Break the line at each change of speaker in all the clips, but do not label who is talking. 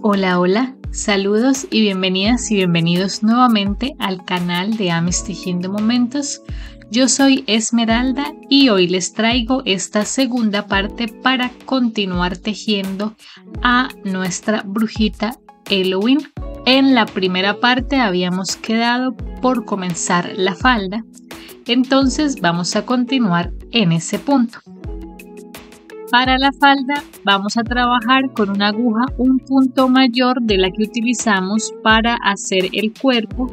Hola, hola, saludos y bienvenidas y bienvenidos nuevamente al canal de Amis Tejiendo Momentos. Yo soy Esmeralda y hoy les traigo esta segunda parte para continuar tejiendo a nuestra brujita Halloween. En la primera parte habíamos quedado por comenzar la falda, entonces vamos a continuar en ese punto. Para la falda vamos a trabajar con una aguja un punto mayor de la que utilizamos para hacer el cuerpo.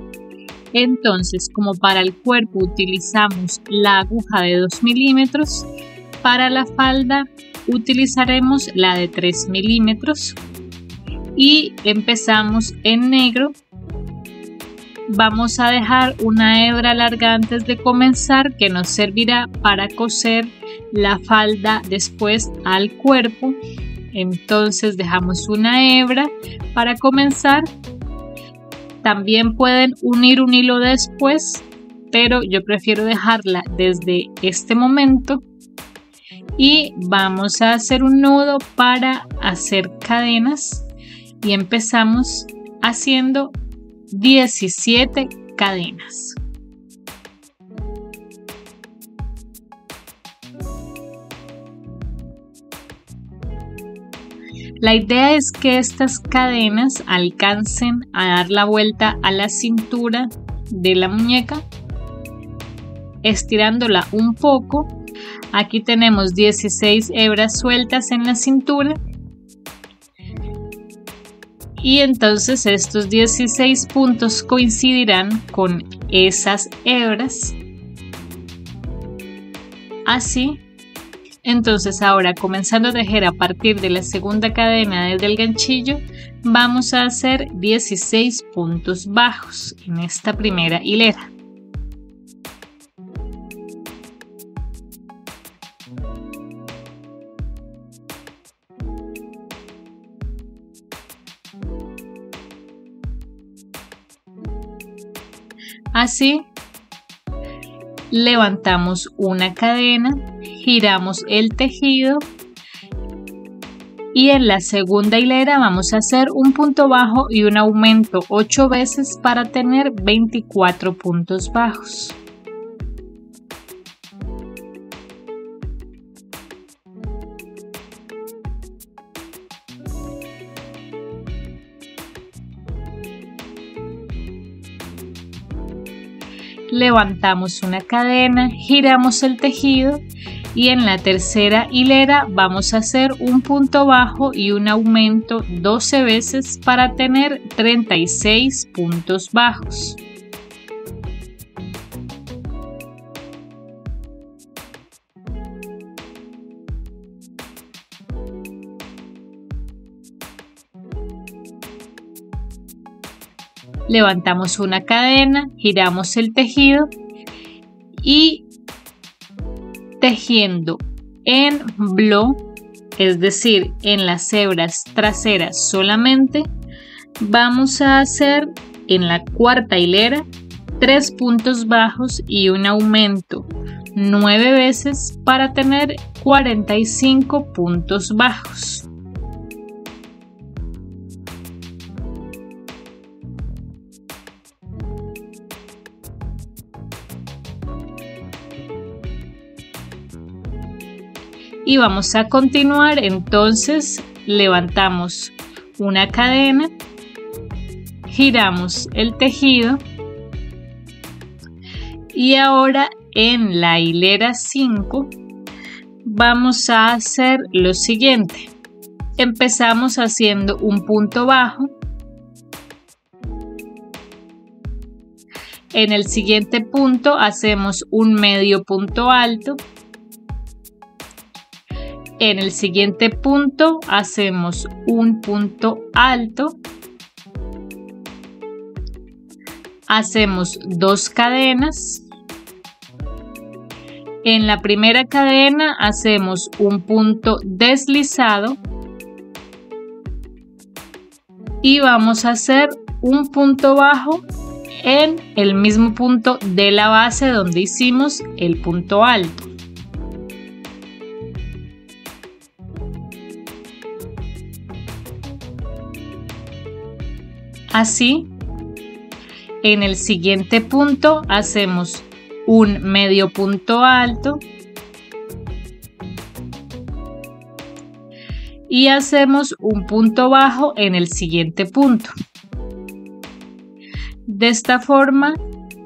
Entonces, como para el cuerpo utilizamos la aguja de 2 milímetros, para la falda utilizaremos la de 3 milímetros y empezamos en negro vamos a dejar una hebra larga antes de comenzar que nos servirá para coser la falda después al cuerpo. Entonces dejamos una hebra. Para comenzar también pueden unir un hilo después pero yo prefiero dejarla desde este momento. Y vamos a hacer un nudo para hacer cadenas. Y empezamos haciendo 17 cadenas. La idea es que estas cadenas alcancen a dar la vuelta a la cintura de la muñeca, estirándola un poco. Aquí tenemos 16 hebras sueltas en la cintura y entonces estos 16 puntos coincidirán con esas hebras. Así entonces ahora comenzando a tejer a partir de la segunda cadena desde el ganchillo, vamos a hacer 16 puntos bajos en esta primera hilera. Así, levantamos una cadena giramos el tejido y en la segunda hilera vamos a hacer un punto bajo y un aumento 8 veces para tener 24 puntos bajos. Levantamos una cadena, giramos el tejido y en la tercera hilera vamos a hacer un punto bajo y un aumento 12 veces para tener 36 puntos bajos. Levantamos una cadena, giramos el tejido y tejiendo en blow, es decir, en las hebras traseras solamente, vamos a hacer en la cuarta hilera tres puntos bajos y un aumento nueve veces para tener 45 puntos bajos. Y vamos a continuar. Entonces levantamos una cadena giramos el tejido y ahora en la hilera 5 vamos a hacer lo siguiente. Empezamos haciendo un punto bajo. En el siguiente punto hacemos un medio punto alto en el siguiente punto hacemos un punto alto. Hacemos dos cadenas. En la primera cadena hacemos un punto deslizado y vamos a hacer un punto bajo en el mismo punto de la base donde hicimos el punto alto. Así, en el siguiente punto hacemos un medio punto alto y hacemos un punto bajo en el siguiente punto. De esta forma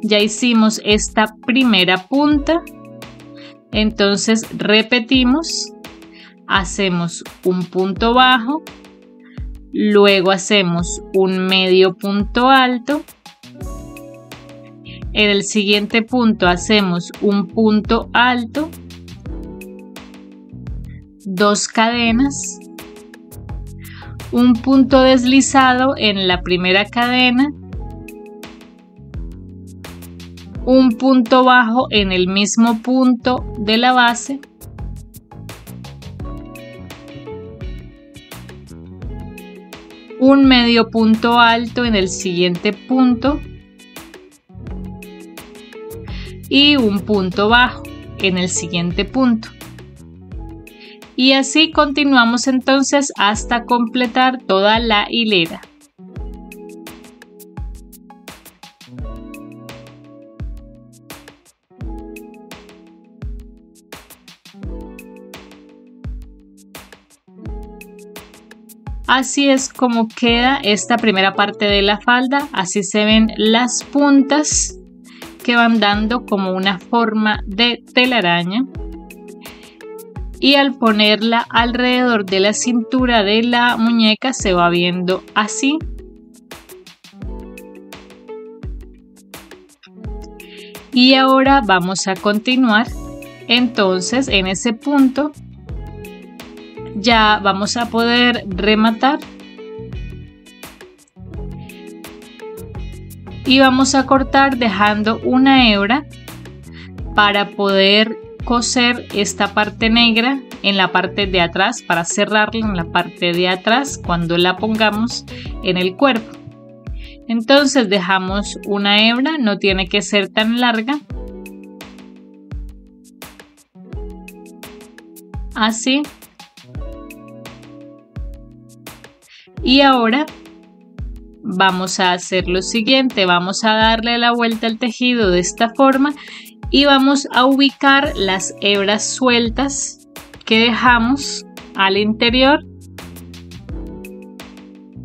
ya hicimos esta primera punta, entonces repetimos, hacemos un punto bajo, luego hacemos un medio punto alto, en el siguiente punto hacemos un punto alto, dos cadenas, un punto deslizado en la primera cadena, un punto bajo en el mismo punto de la base, un medio punto alto en el siguiente punto y un punto bajo en el siguiente punto. Y así continuamos entonces hasta completar toda la hilera. Así es como queda esta primera parte de la falda, así se ven las puntas que van dando como una forma de telaraña. Y al ponerla alrededor de la cintura de la muñeca se va viendo así. Y ahora vamos a continuar entonces en ese punto ya vamos a poder rematar. Y vamos a cortar dejando una hebra para poder coser esta parte negra en la parte de atrás para cerrarla en la parte de atrás cuando la pongamos en el cuerpo. Entonces dejamos una hebra no tiene que ser tan larga. Así Y ahora vamos a hacer lo siguiente, vamos a darle la vuelta al tejido de esta forma y vamos a ubicar las hebras sueltas que dejamos al interior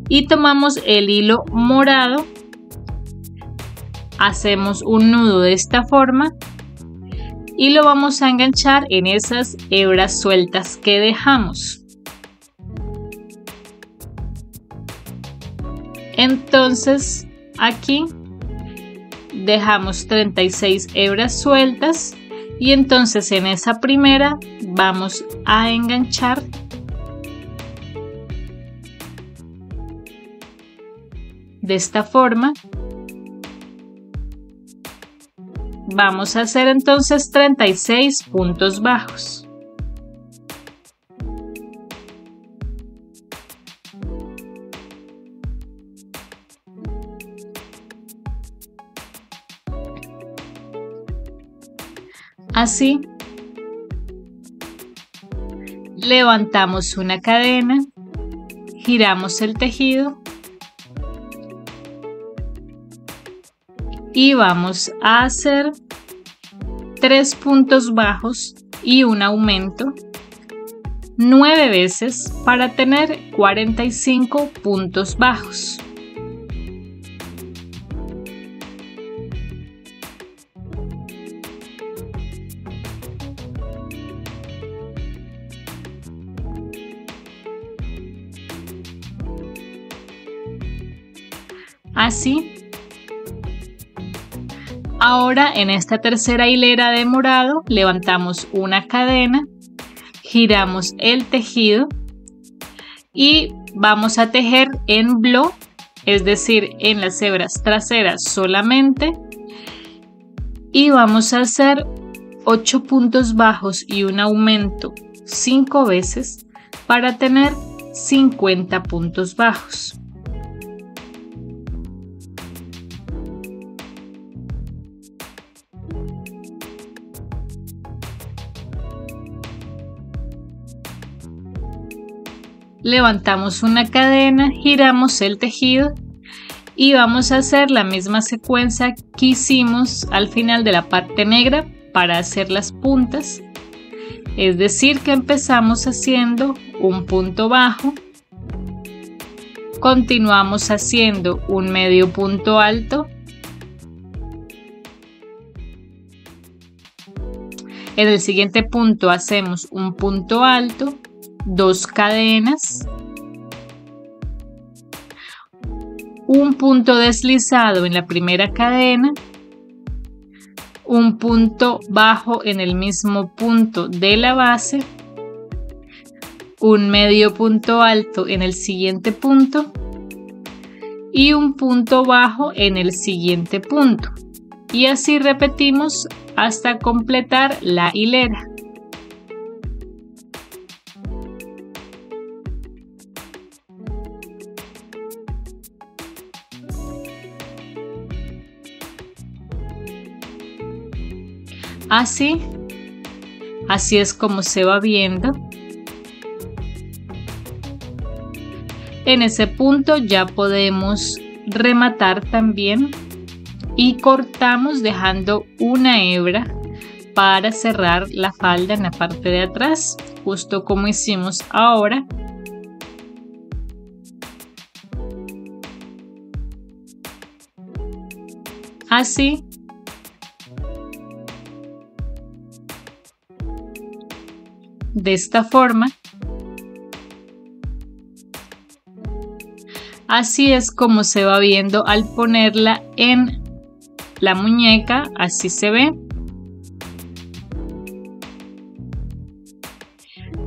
y tomamos el hilo morado hacemos un nudo de esta forma y lo vamos a enganchar en esas hebras sueltas que dejamos Entonces aquí dejamos 36 hebras sueltas y entonces en esa primera vamos a enganchar de esta forma. Vamos a hacer entonces 36 puntos bajos Así, levantamos una cadena, giramos el tejido y vamos a hacer tres puntos bajos y un aumento nueve veces para tener 45 puntos bajos. Así. Ahora en esta tercera hilera de morado levantamos una cadena, giramos el tejido y vamos a tejer en blo, es decir, en las hebras traseras solamente. Y vamos a hacer 8 puntos bajos y un aumento 5 veces para tener 50 puntos bajos. Levantamos una cadena, giramos el tejido y vamos a hacer la misma secuencia que hicimos al final de la parte negra para hacer las puntas. Es decir que empezamos haciendo un punto bajo. Continuamos haciendo un medio punto alto. En el siguiente punto hacemos un punto alto dos cadenas un punto deslizado en la primera cadena, un punto bajo en el mismo punto de la base, un medio punto alto en el siguiente punto y un punto bajo en el siguiente punto. Y así repetimos hasta completar la hilera. Así, así es como se va viendo. En ese punto ya podemos rematar también y cortamos dejando una hebra para cerrar la falda en la parte de atrás, justo como hicimos ahora. Así de esta forma. Así es como se va viendo al ponerla en la muñeca, así se ve.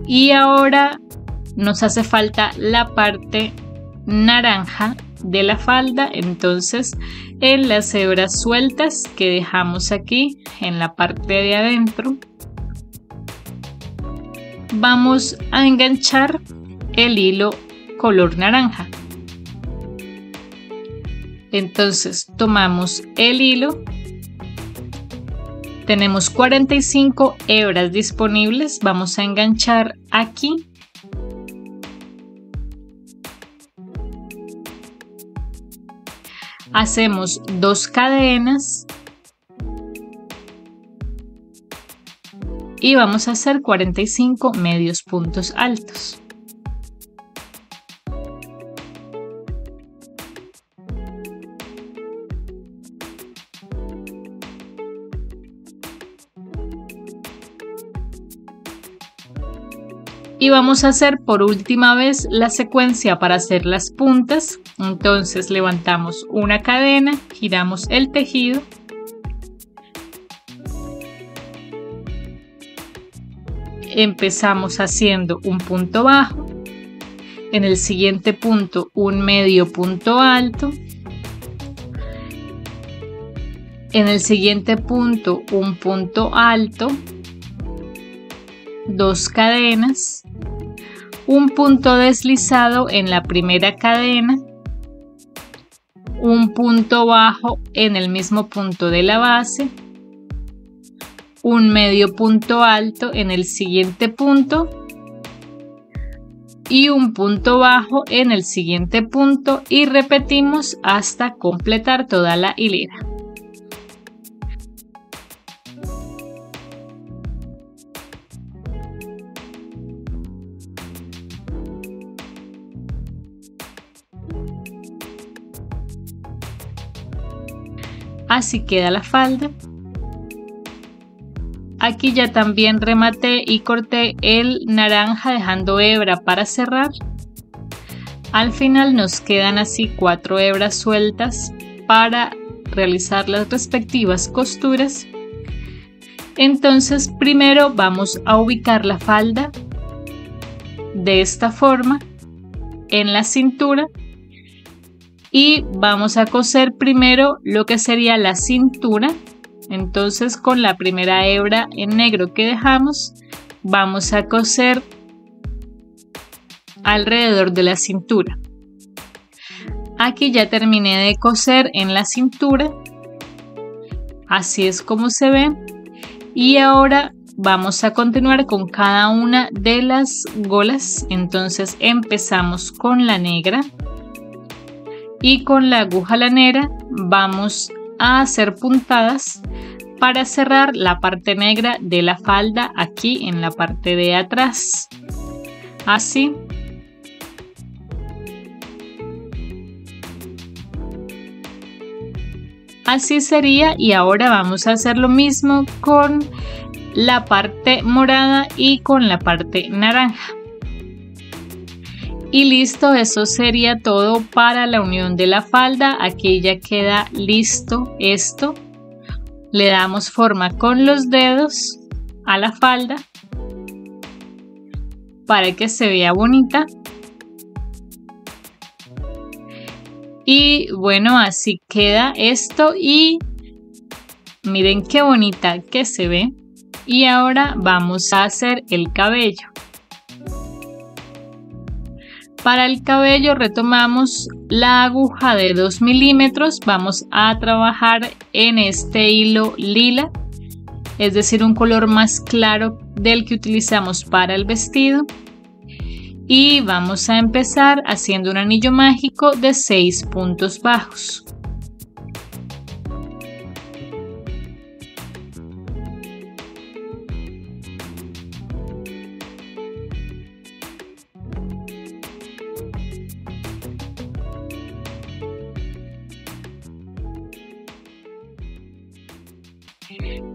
Y ahora nos hace falta la parte naranja de la falda, entonces en las hebras sueltas que dejamos aquí en la parte de adentro vamos a enganchar el hilo color naranja. Entonces tomamos el hilo. Tenemos 45 hebras disponibles. Vamos a enganchar aquí. Hacemos dos cadenas y vamos a hacer 45 medios puntos altos. y vamos a hacer por última vez la secuencia para hacer las puntas entonces levantamos una cadena giramos el tejido empezamos haciendo un punto bajo, en el siguiente punto un medio punto alto, en el siguiente punto un punto alto, dos cadenas, un punto deslizado en la primera cadena, un punto bajo en el mismo punto de la base, un medio punto alto en el siguiente punto y un punto bajo en el siguiente punto y repetimos hasta completar toda la hilera. Así queda la falda. Aquí ya también rematé y corté el naranja dejando hebra para cerrar. Al final nos quedan así cuatro hebras sueltas para realizar las respectivas costuras. Entonces primero vamos a ubicar la falda de esta forma en la cintura y vamos a coser primero lo que sería la cintura entonces con la primera hebra en negro que dejamos vamos a coser alrededor de la cintura. Aquí ya terminé de coser en la cintura. Así es como se ve. Y ahora vamos a continuar con cada una de las golas. Entonces empezamos con la negra. y con la aguja lanera vamos a hacer puntadas para cerrar la parte negra de la falda aquí en la parte de atrás. Así. Así sería y ahora vamos a hacer lo mismo con la parte morada y con la parte naranja y listo, eso sería todo para la unión de la falda. Aquí ya queda listo esto. Le damos forma con los dedos a la falda para que se vea bonita. Y bueno, así queda esto y miren qué bonita que se ve. Y ahora vamos a hacer el cabello. Para el cabello retomamos la aguja de 2 milímetros. Vamos a trabajar en este hilo lila, es decir, un color más claro del que utilizamos para el vestido. Y vamos a empezar haciendo un anillo mágico de 6 puntos bajos.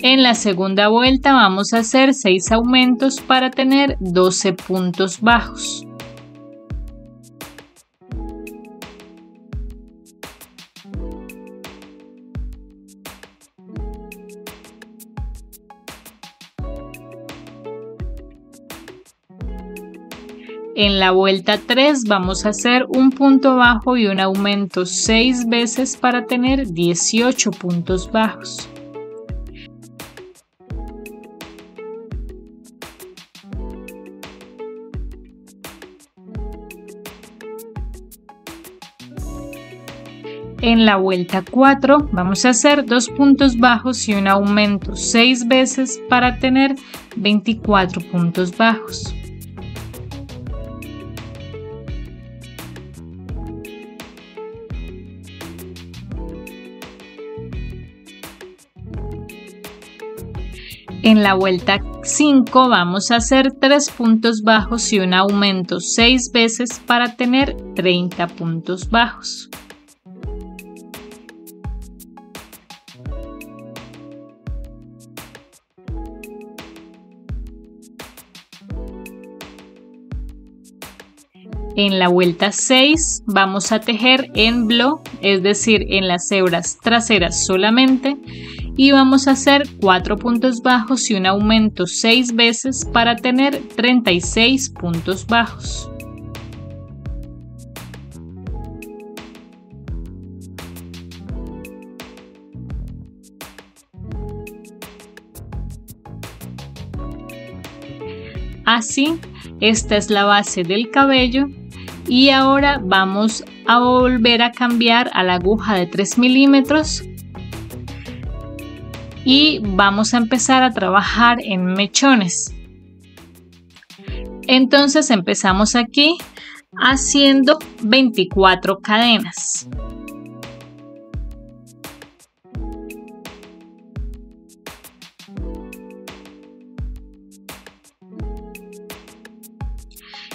En la segunda vuelta vamos a hacer 6 aumentos para tener 12 puntos bajos. En la vuelta 3 vamos a hacer un punto bajo y un aumento 6 veces para tener 18 puntos bajos. En la vuelta 4 vamos a hacer dos puntos bajos y un aumento 6 veces para tener 24 puntos bajos. En la vuelta 5 vamos a hacer 3 puntos bajos y un aumento 6 veces para tener 30 puntos bajos. En la vuelta 6 vamos a tejer en blow, es decir, en las hebras traseras solamente y vamos a hacer 4 puntos bajos y un aumento 6 veces para tener 36 puntos bajos. Así, esta es la base del cabello y ahora vamos a volver a cambiar a la aguja de 3 milímetros. Y vamos a empezar a trabajar en mechones. Entonces empezamos aquí haciendo 24 cadenas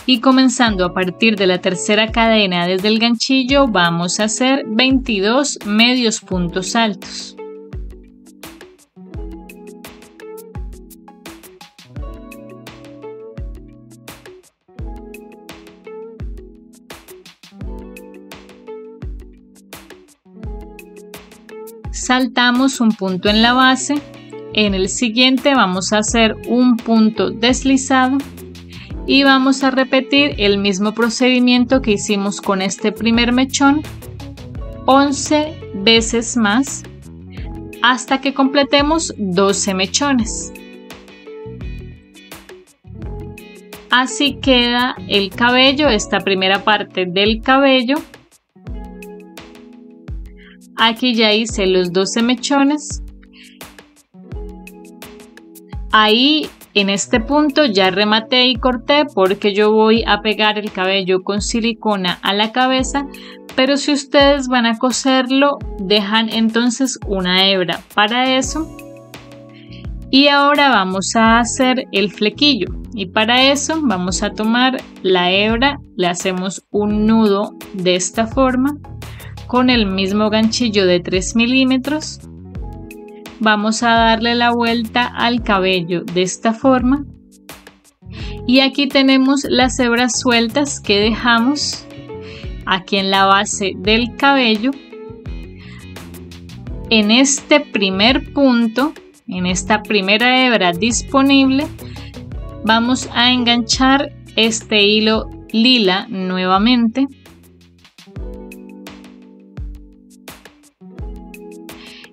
y comenzando a partir de la tercera cadena desde el ganchillo vamos a hacer 22 medios puntos altos. Saltamos un punto en la base, en el siguiente vamos a hacer un punto deslizado y vamos a repetir el mismo procedimiento que hicimos con este primer mechón 11 veces más hasta que completemos 12 mechones. Así queda el cabello, esta primera parte del cabello. Aquí ya hice los 12 mechones. Ahí En este punto ya rematé y corté porque yo voy a pegar el cabello con silicona a la cabeza, pero si ustedes van a coserlo, dejan entonces una hebra para eso. Y ahora vamos a hacer el flequillo y para eso vamos a tomar la hebra, le hacemos un nudo de esta forma con el mismo ganchillo de 3 milímetros vamos a darle la vuelta al cabello de esta forma. Y aquí tenemos las hebras sueltas que dejamos aquí en la base del cabello. En este primer punto en esta primera hebra disponible vamos a enganchar este hilo lila nuevamente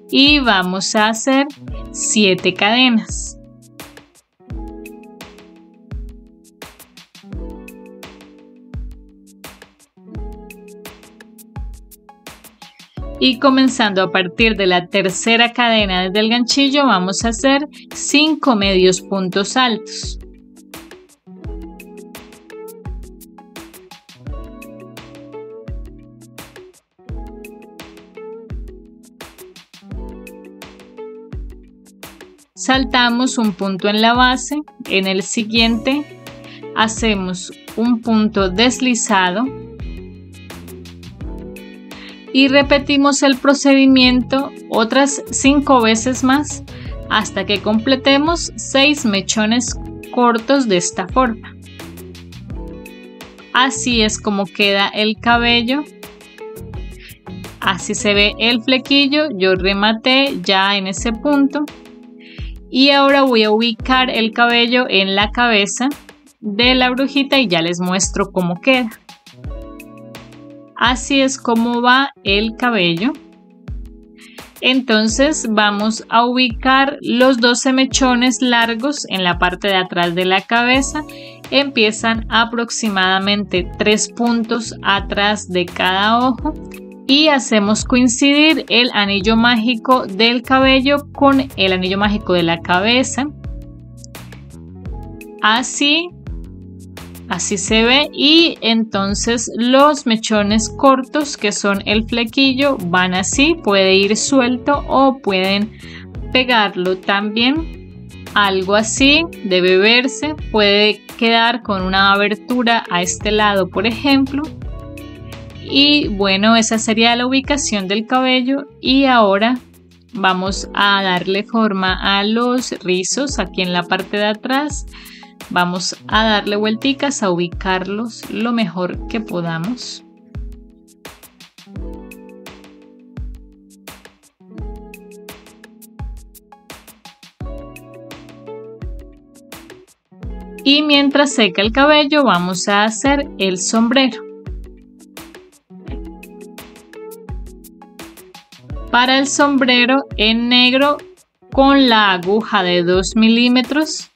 y vamos a hacer 7 cadenas. Y comenzando a partir de la tercera cadena desde el ganchillo vamos a hacer 5 medios puntos altos. Saltamos un punto en la base, en el siguiente hacemos un punto deslizado y repetimos el procedimiento otras 5 veces más hasta que completemos 6 mechones cortos de esta forma. Así es como queda el cabello. Así se ve el flequillo. Yo rematé ya en ese punto. Y ahora voy a ubicar el cabello en la cabeza de la brujita y ya les muestro cómo queda. Así es como va el cabello. Entonces vamos a ubicar los 12 mechones largos en la parte de atrás de la cabeza. Empiezan aproximadamente 3 puntos atrás de cada ojo y hacemos coincidir el anillo mágico del cabello con el anillo mágico de la cabeza. Así, así se ve y entonces los mechones cortos que son el flequillo van así, puede ir suelto o pueden pegarlo también. Algo así debe verse, puede quedar con una abertura a este lado por ejemplo y bueno, esa sería la ubicación del cabello y ahora vamos a darle forma a los rizos aquí en la parte de atrás. Vamos a darle vuelticas a ubicarlos lo mejor que podamos. Y mientras seca el cabello vamos a hacer el sombrero. Para el sombrero en negro con la aguja de 2 milímetros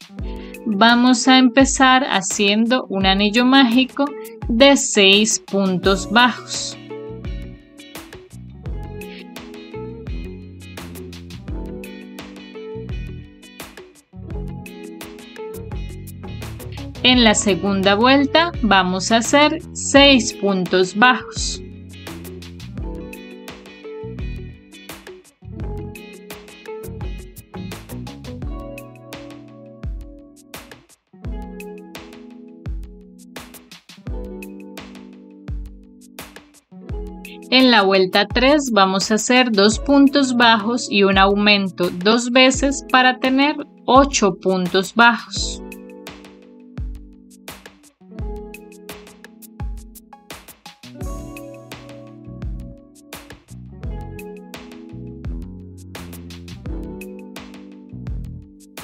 vamos a empezar haciendo un anillo mágico de 6 puntos bajos. En la segunda vuelta vamos a hacer 6 puntos bajos. En la vuelta 3 vamos a hacer dos puntos bajos y un aumento dos veces para tener 8 puntos bajos.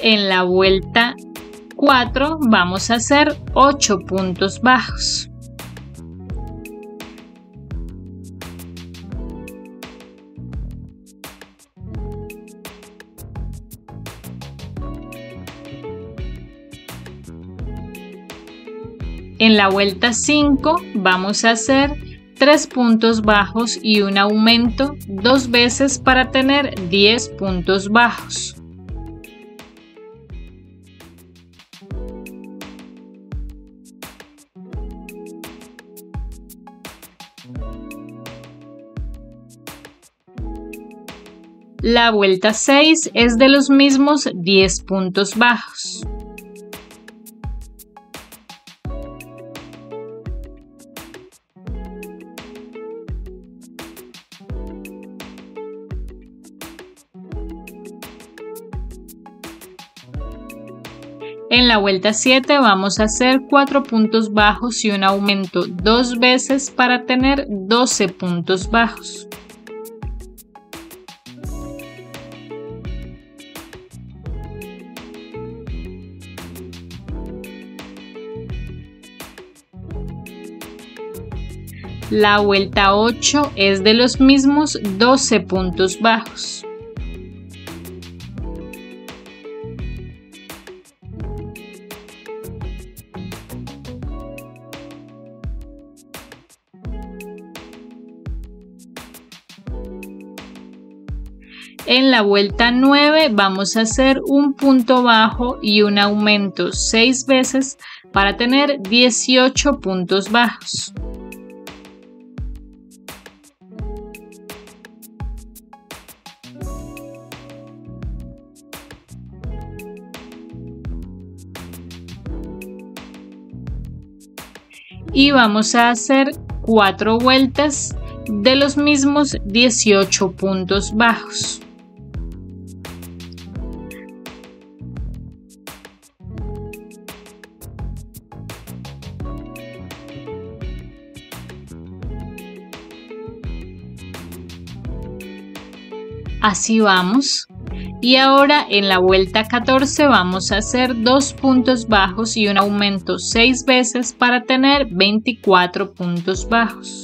En la vuelta 4 vamos a hacer 8 puntos bajos. En la vuelta 5 vamos a hacer 3 puntos bajos y un aumento dos veces para tener 10 puntos bajos. La vuelta 6 es de los mismos 10 puntos bajos. En la vuelta 7 vamos a hacer 4 puntos bajos y un aumento dos veces para tener 12 puntos bajos. La vuelta 8 es de los mismos 12 puntos bajos. La vuelta 9 vamos a hacer un punto bajo y un aumento 6 veces para tener 18 puntos bajos. y vamos a hacer cuatro vueltas de los mismos 18 puntos bajos. Así vamos. Y ahora en la vuelta 14 vamos a hacer dos puntos bajos y un aumento 6 veces para tener 24 puntos bajos.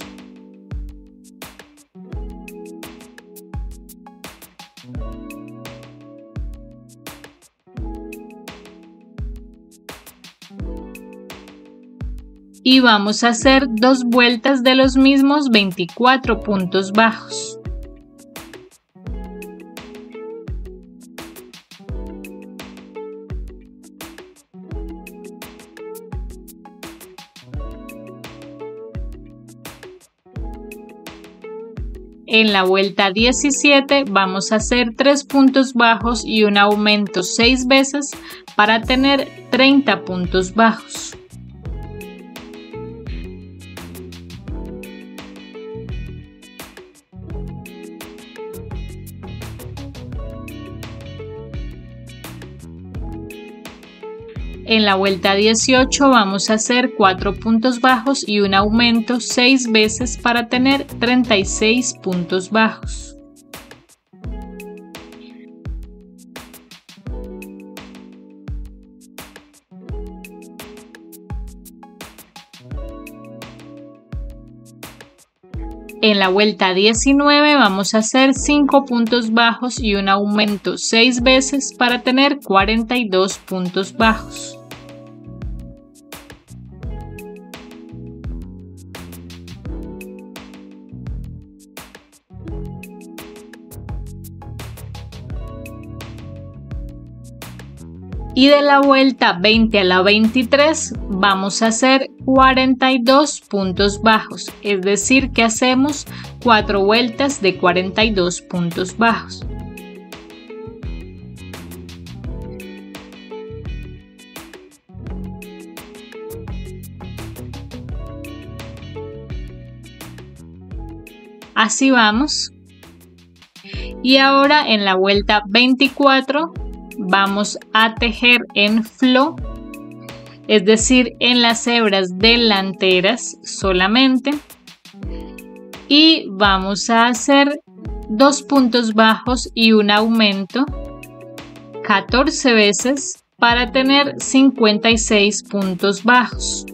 y vamos a hacer dos vueltas de los mismos 24 puntos bajos. En la vuelta 17 vamos a hacer 3 puntos bajos y un aumento 6 veces para tener 30 puntos bajos. En la vuelta 18 vamos a hacer 4 puntos bajos y un aumento 6 veces para tener 36 puntos bajos. En la vuelta 19 vamos a hacer 5 puntos bajos y un aumento 6 veces para tener 42 puntos bajos. Y de la vuelta 20 a la 23 vamos a hacer 42 puntos bajos, es decir que hacemos 4 vueltas de 42 puntos bajos. Así vamos. Y ahora en la vuelta 24 vamos a tejer en flow, es decir, en las hebras delanteras solamente. Y vamos a hacer dos puntos bajos y un aumento 14 veces para tener 56 puntos bajos.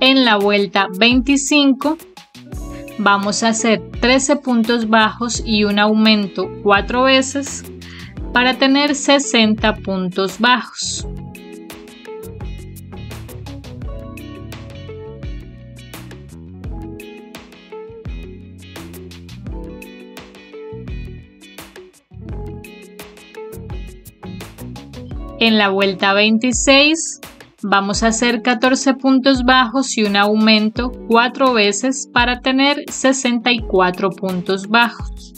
En la vuelta 25 vamos a hacer 13 puntos bajos y un aumento 4 veces para tener 60 puntos bajos. En la vuelta 26 vamos a hacer 14 puntos bajos y un aumento 4 veces para tener 64 puntos bajos.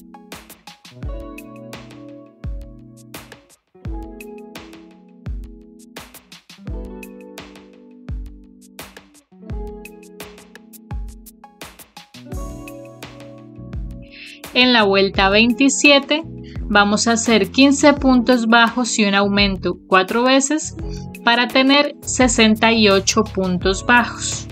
En la vuelta 27 vamos a hacer 15 puntos bajos y un aumento 4 veces para tener 68 puntos bajos.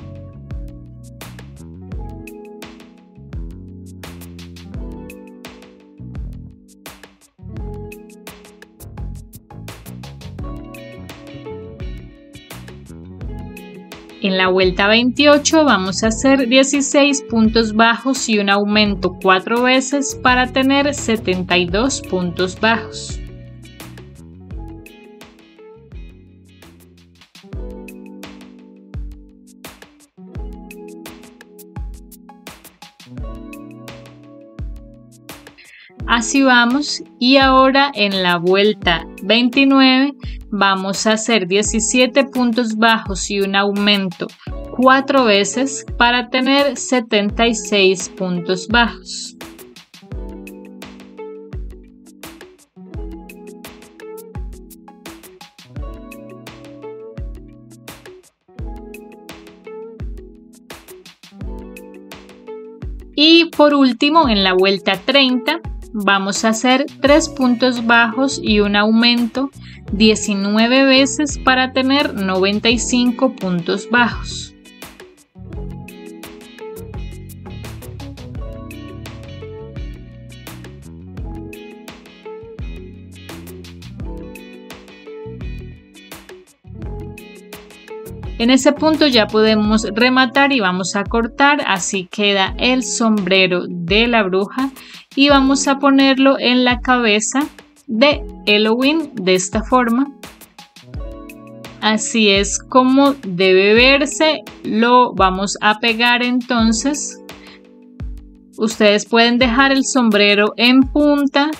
En la vuelta 28 vamos a hacer 16 puntos bajos y un aumento 4 veces para tener 72 puntos bajos. Así vamos y ahora en la vuelta 29 vamos a hacer 17 puntos bajos y un aumento 4 veces para tener 76 puntos bajos. Y por último, en la vuelta 30, vamos a hacer 3 puntos bajos y un aumento 19 veces para tener 95 puntos bajos. En ese punto ya podemos rematar y vamos a cortar, así queda el sombrero de la bruja y vamos a ponerlo en la cabeza de Halloween de esta forma. Así es como debe verse, lo vamos a pegar entonces. Ustedes pueden dejar el sombrero en punta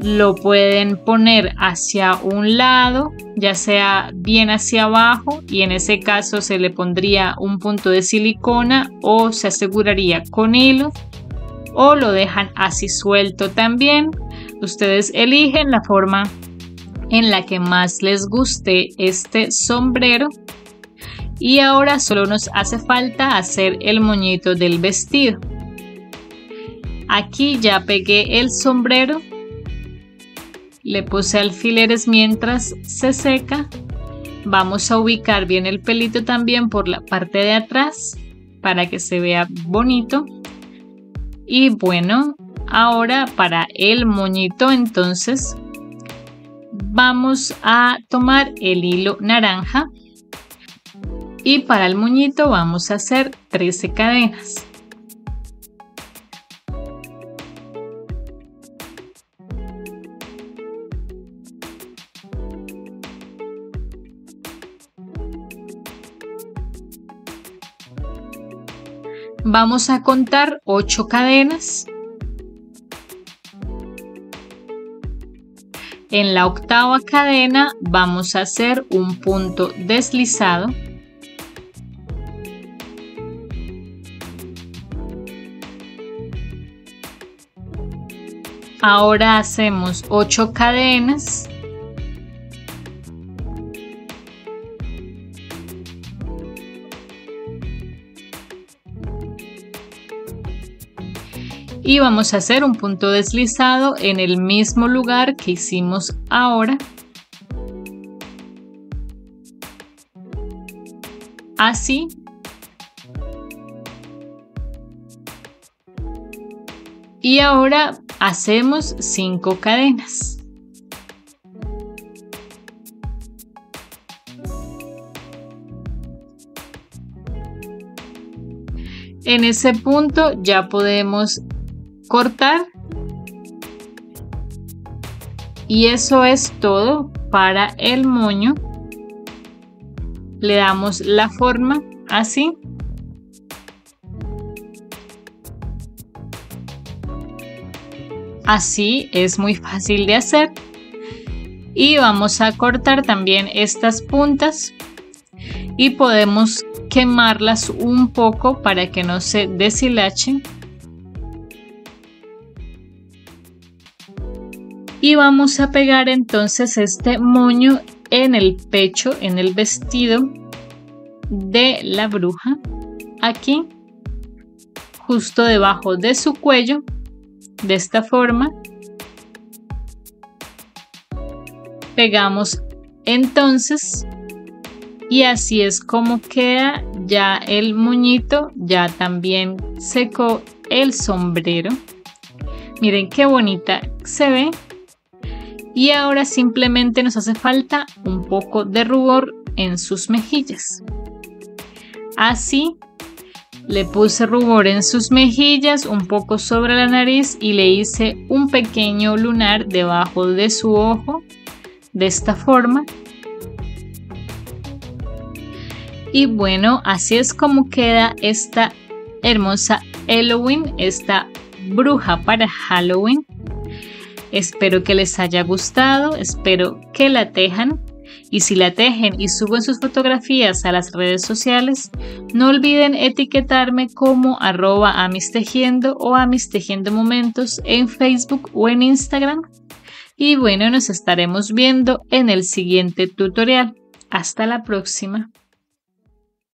lo pueden poner hacia un lado, ya sea bien hacia abajo y en ese caso se le pondría un punto de silicona o se aseguraría con hilo o lo dejan así suelto también. Ustedes eligen la forma en la que más les guste este sombrero. Y ahora solo nos hace falta hacer el moñito del vestido. Aquí ya pegué el sombrero le puse alfileres mientras se seca. Vamos a ubicar bien el pelito también por la parte de atrás para que se vea bonito. Y bueno, ahora para el moñito entonces vamos a tomar el hilo naranja y para el moñito vamos a hacer 13 cadenas. Vamos a contar 8 cadenas. En la octava cadena vamos a hacer un punto deslizado. Ahora hacemos 8 cadenas y vamos a hacer un punto deslizado en el mismo lugar que hicimos ahora. Así. Y ahora hacemos cinco cadenas. En ese punto ya podemos cortar. Y eso es todo para el moño. Le damos la forma así. Así es muy fácil de hacer. y vamos a cortar también estas puntas y podemos quemarlas un poco para que no se deshilachen y vamos a pegar entonces este moño en el pecho en el vestido de la bruja aquí justo debajo de su cuello de esta forma. Pegamos entonces y así es como queda ya el moñito ya también secó el sombrero. Miren qué bonita se ve y ahora simplemente nos hace falta un poco de rubor en sus mejillas así le puse rubor en sus mejillas, un poco sobre la nariz y le hice un pequeño lunar debajo de su ojo, de esta forma. Y bueno, así es como queda esta hermosa Halloween, esta bruja para Halloween. Espero que les haya gustado, espero que la tejan y si la tejen y suben sus fotografías a las redes sociales, no olviden etiquetarme como arroba amistejiendo o amistejiendo momentos en Facebook o en Instagram. Y bueno, nos estaremos viendo en el siguiente tutorial. Hasta la próxima.